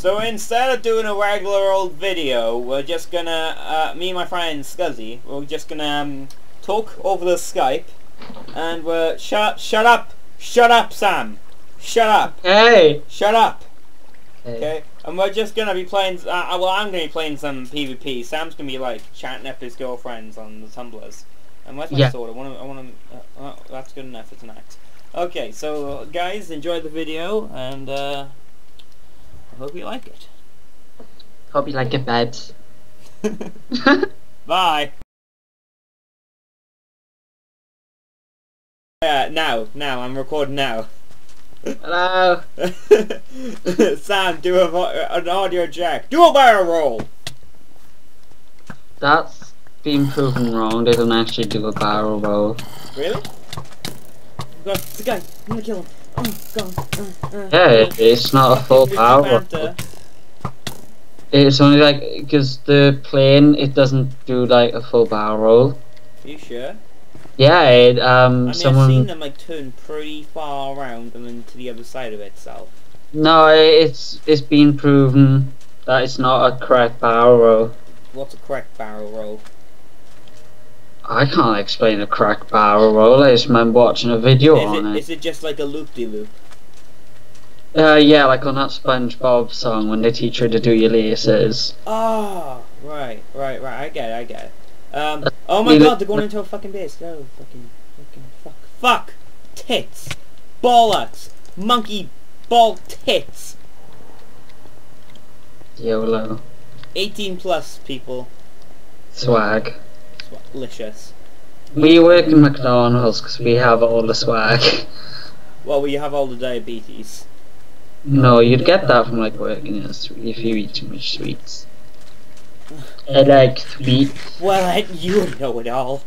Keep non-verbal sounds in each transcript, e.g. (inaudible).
So instead of doing a regular old video, we're just gonna, uh, me and my friend Scuzzy, we're just gonna um, talk over the Skype, and we're shut, shut up, shut up, Sam, shut up, Hey. shut up, Hey. okay? And we're just gonna be playing. Uh, uh, well, I'm gonna be playing some PvP. Sam's gonna be like chatting up his girlfriends on the tumblers. And where's my Yeah. sword? I want to. I want to. Uh, oh, that's good enough for tonight. Okay, so uh, guys, enjoy the video, and uh, hope you like it. Hope you like it, babes. (laughs) Bye. Yeah, now, now, I'm recording now. Hello. (laughs) Sam, do a, an audio jack. Do a barrel roll. That's been proven wrong. They don't actually do a barrel roll. Really? It's the guy. I'm gonna kill him. Yeah, it's not a full barrel It's only like because the plane it doesn't do like a full barrel roll. You sure? Yeah, it, I um, mean, I've seen them like turn pretty far around and then to the other side of itself. No, it's it's been proven that it's not a correct barrel roll. What's a correct barrel roll? I can't explain a crack barrel roll. I just remember watching a video Is on it, it. is it just like a loop-de-loop? Uh, yeah, like on that SpongeBob song when they teach you to do your laces. Oh, right, right, right. I get it, I get it. Um, oh my god, they're going into a fucking base. Go, fucking, fucking, fuck, fuck, tits, bollocks, monkey, ball tits. YOLO. 18 plus people. Swag. Delicious. We work in McDonald's because we have all the swag. (laughs) Well, we have all the diabetes. No, you'd get that from like working in a street if you eat too much sweets. (laughs) I like sweets. Well, I, you know it all.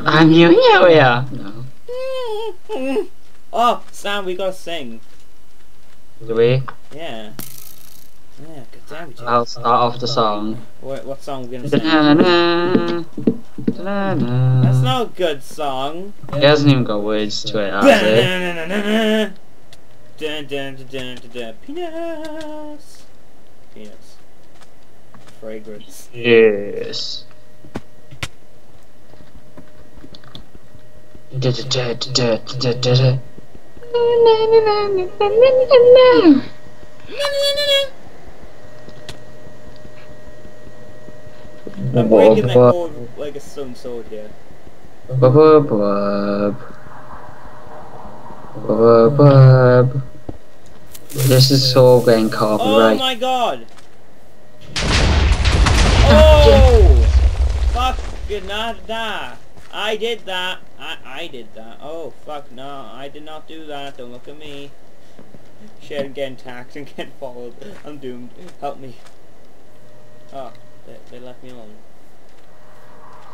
I'm you here, yeah. No. (laughs) Oh, Sam, we gotta sing. Do we? Yeah. Yeah, good damn. I'll start off the song. What, what song we gonna sing? Da-na-na, da-na-na. That's not a good song. It hasn't even got words to it, has it? Dun dun dun dun dun dun. Penis. Penis. Fragrance. Yes. Da-da-da-da-da-da-da. I'm breaking that chord like a stone sword here. Bub bub. Bub bub. This is so getting Oh my god! (laughs) Oh! Fuck, not that. I did that. I, I did that. Oh, fuck, no. I did not do that. Don't look at me. Shit, I'm getting attacked and (laughs) getting followed. I'm doomed. Help me. Oh, they, they left me alone.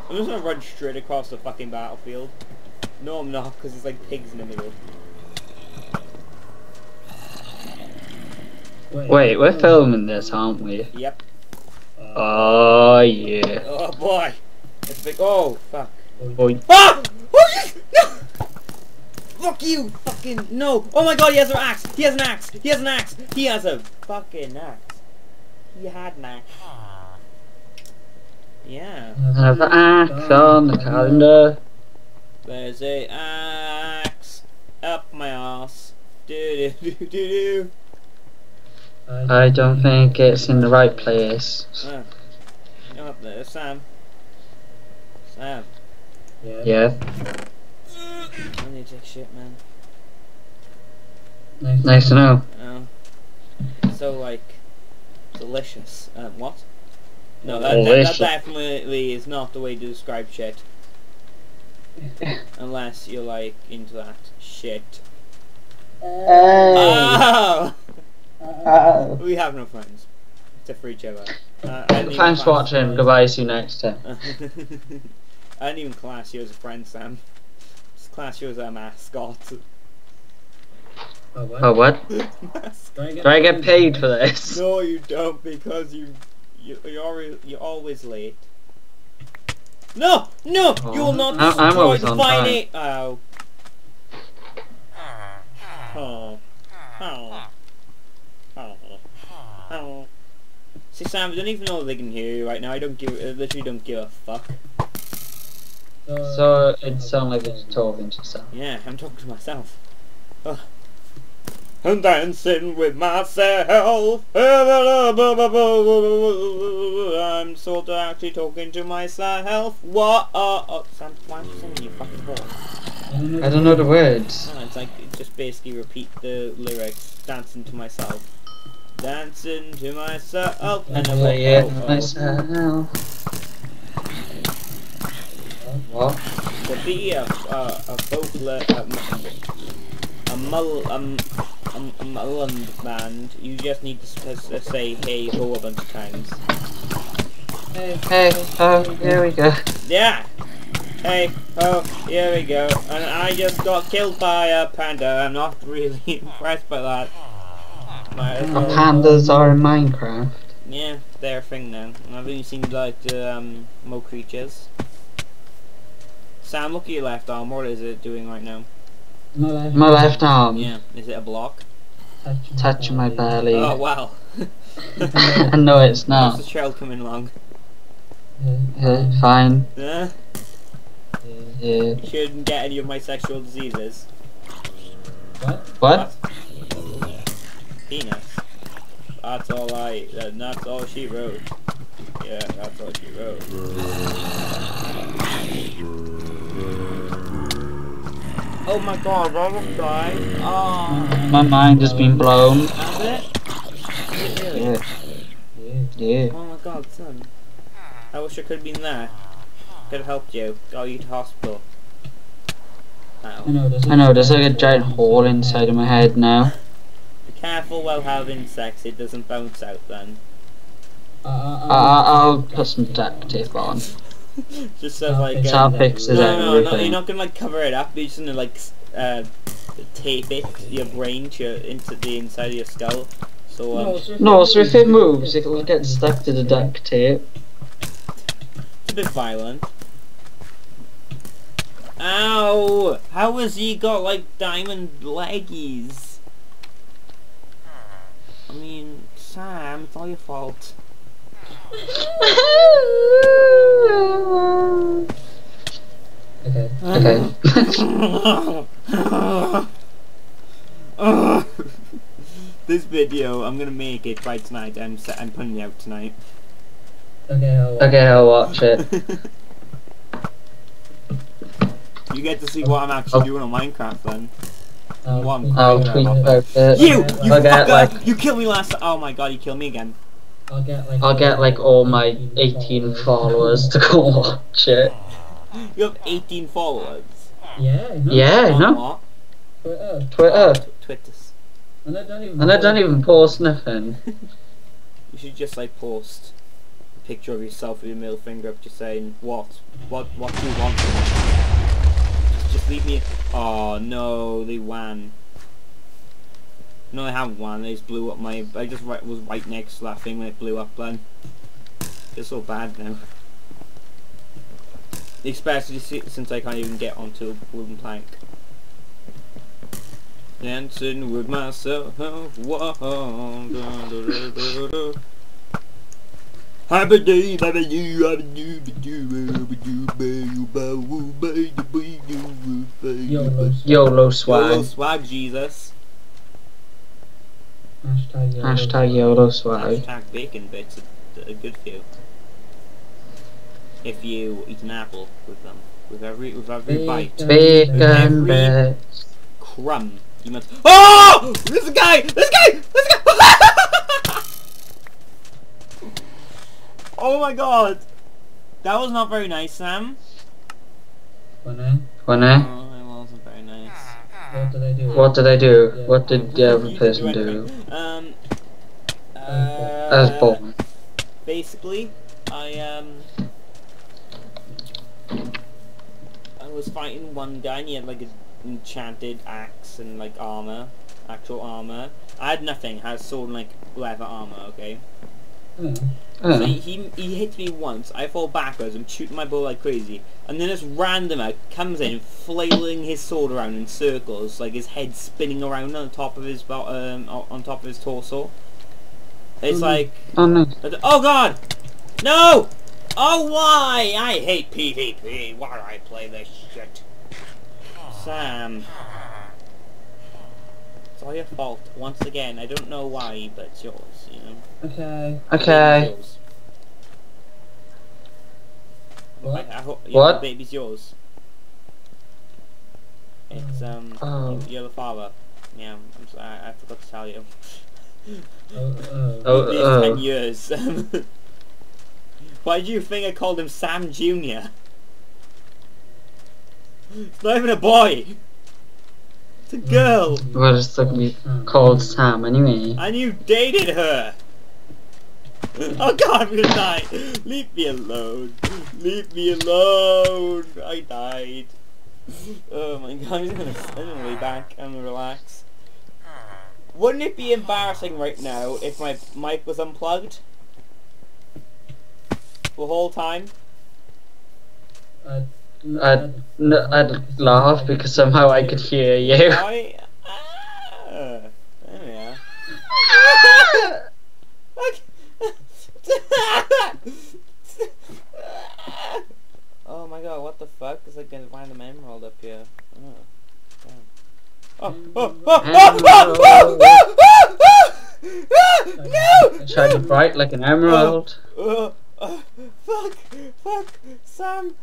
I'm just gonna run straight across the fucking battlefield. No, I'm not, because there's like pigs in the middle. Wait, we're filming this, aren't we? Yep. Oh yeah. Oh, boy. It's big. Oh, fuck. Boy. Ah! Oh, yes! No! Fuck you! Fucking no! Oh my god, he has an axe! He has an axe! He has an axe! He has a fucking axe. He had an axe. Yeah. Have an axe on the calendar. There's a axe up my ass. Do do do do do. I don't think it's in the right place. Ah. Come up there, Sam. Sam. Yeah. I need to take shit, man. Nice to know. Oh. So like delicious. Um, what? No, that, that, that definitely is not the way to describe shit. (laughs) Unless you're like into that shit. Oh! (laughs) we have no friends. Except for each other. Uh, I didn't even Thanks for watching. Goodbye. See you next time. (laughs) I didn't even class you as a friend, Sam. Just class you as a mascot. Oh what? mascot. Do I get paid for this? No, you don't, because you, you you're always, you're always late. No, no, you will not oh. I'm- I'm destroy always the on fine time. Oh. Oh. Oh. Oh. Oh. See, Sam, I don't even know if they can hear you right now. I don't give, I literally don't give a fuck. Uh, so it sounds like it's talking to yourself. Yeah, I'm talking to myself. Ugh. I'm dancing with myself. I'm sort of actually talking to myself. What? Uh, oh, Sam, why are you singing, you fucking whore? I don't know the words. Oh, it's like, just basically repeat the lyrics. Dancing to myself. Dancing to myself. And then Play it oh, oh, myself. What? To be a, a, a vocalist, a, a, mull, um, a, a mulland band, you just need to say hey ho a bunch of times. Hey, hey oh, here we go. Yeah! Hey oh, here we go. And I just got killed by a panda. I'm not really (laughs) impressed by that. Might as The well- pandas are in Minecraft. Yeah, they're a thing now. I've only seen like the um, Mo' Creatures. Sam, look at your left arm. What is it doing right now? My left arm Yeah, is it a block? touching my belly. Oh wow. (laughs) (laughs) no, it's How's not. the shell coming along? Uh, fine. Huh? Yeah. You shouldn't get any of my sexual diseases. What? What? Penis. That's all I. That's all she wrote. Yeah, that's all she wrote. (laughs) Oh my god, I almost died. Oh. My mind has been blown. Has it really? Yeah. Yeah. Oh my god, son. I wish I could have been there. Could have helped you. Got you to hospital. Ow. I know, there's like a giant hole inside of my head now. Be careful while having sex, it doesn't bounce out then. I, I'll put some duct tape on. (laughs) Just so I'll like... fix So uh, I'll no, it no, no, no, you're not gonna like cover it up, you're just gonna like uh, tape it, your brain to your, into the inside of your skull. So um, No, so if it moves, it will get stuck to the duct tape. it's a bit violent. Ow! How has he got like diamond leggies? I mean, Sam, it's all your fault. Okay. Okay. this video, I'm gonna make it by tonight. I'm se- I'm putting it out tonight. Okay, I'll watch. okay, I'll watch it. (laughs) you get to see what I'm actually Oh. doing on Minecraft then. I'll One. tweet I'll tweet out. about it. You, you I'll fucker! like You killed me last. Oh my god, you killed me again. I'll get like. I'll get like all my 18 followers to go watch it. (laughs) You have 18 followers. Yeah. No. Yeah, No. On know. what? Twitter. Twitter. Oh, and I don't even. And I don't even post nothing. (laughs) You should just like post a picture of yourself with your middle finger up, just saying what, what, what do you want? Just, just leave me. Oh no, they won. No, haven't won. They just blew up my. I just right, was right next to that thing when it blew up. Then it's so bad now. Especially since I can't even get onto a wooden plank. Dancing with myself. Whoa, da, da, da, da, da. Happy day, happy day, happy day, happy day, happy day, baby, baby, baby, baby, baby, YOLO. baby. YOLO YOLO swag. swag, Jesus. Hashtag YOLO. Hashtag YOLO swag. Hashtag bacon bits are, are good for you. If you eat an apple with them, with every with every bite, Bacon Every- bits. crumb. You must. Oh! This guy! This guy! There's a guy! (laughs) oh my god! That was not very nice, Sam. When When What did I do? What did I do? What did the other person do? anything. Um. That was Uh, boring. basically, I um. I was fighting one guy and he had like an enchanted axe and like armor, actual armor. I had nothing, I had sword and like leather armor, okay? Uh, So he, he, he hits me once, I fall backwards, I'm shooting my bow like crazy, and then this randomer comes in, flailing his sword around in circles, like his head spinning around on top of his um, on top of his torso. It's Mhm. like, Oh no. oh god, no! Oh why? I hate PvP. Why do I play this shit? Sam. It's all your fault. Once again, I don't know why, but it's yours? Okay. Okay. Baby's. What? I, I hope, yeah, What? The baby's yours. It's, mm. um, Oh. you, you're the father. Yeah, I'm sorry, I, I forgot to tell you. Oh, (laughs) oh. Oh, These oh. ten years. (laughs) Why do you think I called him Sam Jr.? It's not even a boy! It's a mm. girl! Well, it's like me Oh. Mm. called Sam anyway. And you dated her! (laughs) Oh god, I'm gonna die! Leave me alone! Leave me alone! I died. Oh my god, I'm just gonna, I'm gonna lay back and relax. Wouldn't it be embarrassing right now if my mic was unplugged? The whole time? I'd, I'd, I'd laugh because somehow I could hear you. I... Ah, there we are. (laughs) oh my god, what the fuck? There's like a random emerald up here. Oh, damn. Oh, oh, oh, oh, oh, oh, oh, oh, oh, no! Shiny bright like an emerald. Oh, oh, fuck, fuck, Sam.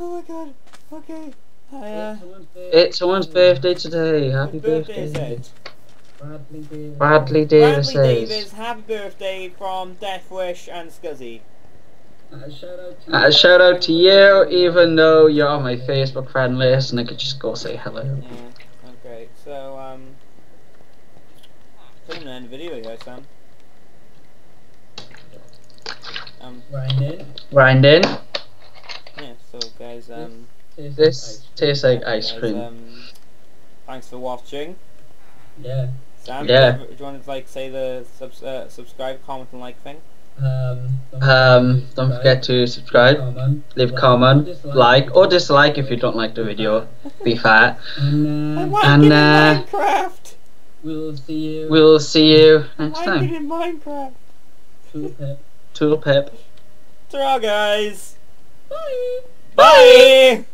Oh my god, okay. I, uh, It's someone's birthday today. Happy birthday is birthday. It? Bradley Davis. Bradley Davis Bradley. Davis, happy birthday from Death Wish and Scuzzy. Uh, shout out to Uh, shout out to you, even though you're on my Facebook friend list and I could just go say hello. Yeah, okay, so, um... I'm gonna end the video here, Sam. Um, Brandon. Brandon, yeah, so guys, um... Tastes this like tastes like ice cream. um... Thanks for watching. Yeah. Sam, Yeah. do, you, do you want to, like, say the subs uh, subscribe, comment, and like thing? Um. don't Um, don't forget to subscribe, comment, leave a like, comment, dislike. like or dislike if you don't like the video. Be (laughs) fair. And I uh, like And, it in uh, Minecraft! we'll see you. We'll see you I next like time. it in Minecraft! Cool pip. Tool Pip. Ta-ra, guys! Bye. Bye!